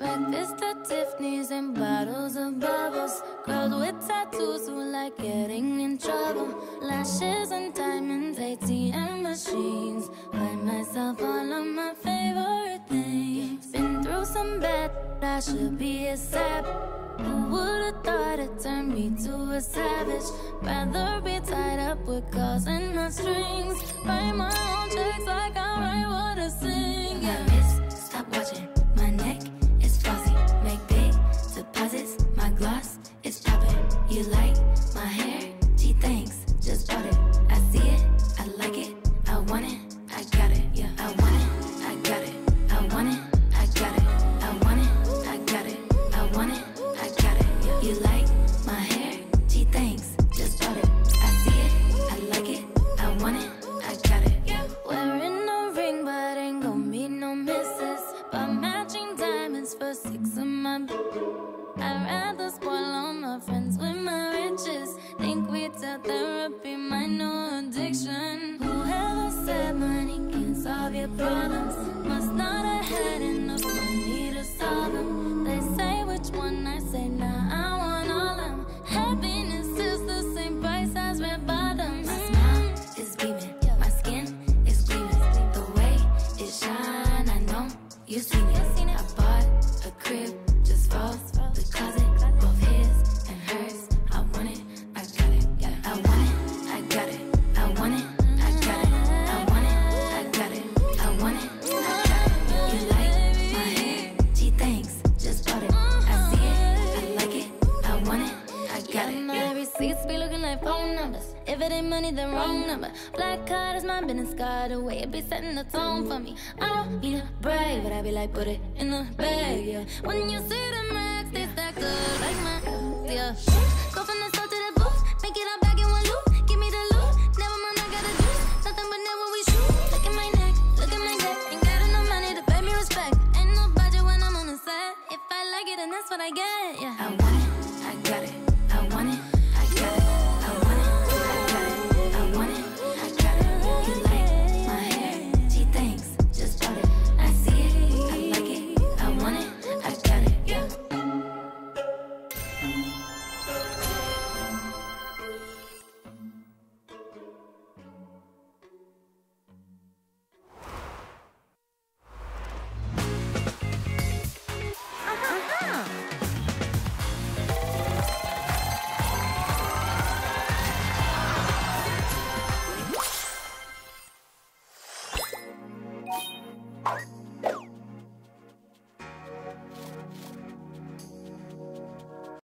Breakfast at Tiffany's and bottles of bubbles. Girls with tattoos who like getting in trouble. Lashes and diamonds, ATM machines. Buy myself all of my favorites. I should be a sap. Who would've thought it turned me to a savage? Rather be tied up with calls and not strings. Write my own solve your problems phone numbers. If it ain't money, then wrong number. Black card is my business card. The way it be setting the tone for me. I don't need a brag, but I be like, put it in the bag, yeah. When you see the max, they stack up like my, yeah. Go from the south to the booth, make it all back in one loop. Give me the loot, never mind, I got a juice. Nothing but never we shoot. Look at my neck, look at my neck. Ain't got enough money to pay me respect. Ain't no budget when I'm on the set. If I like it, then that's what I get, yeah. I Bye.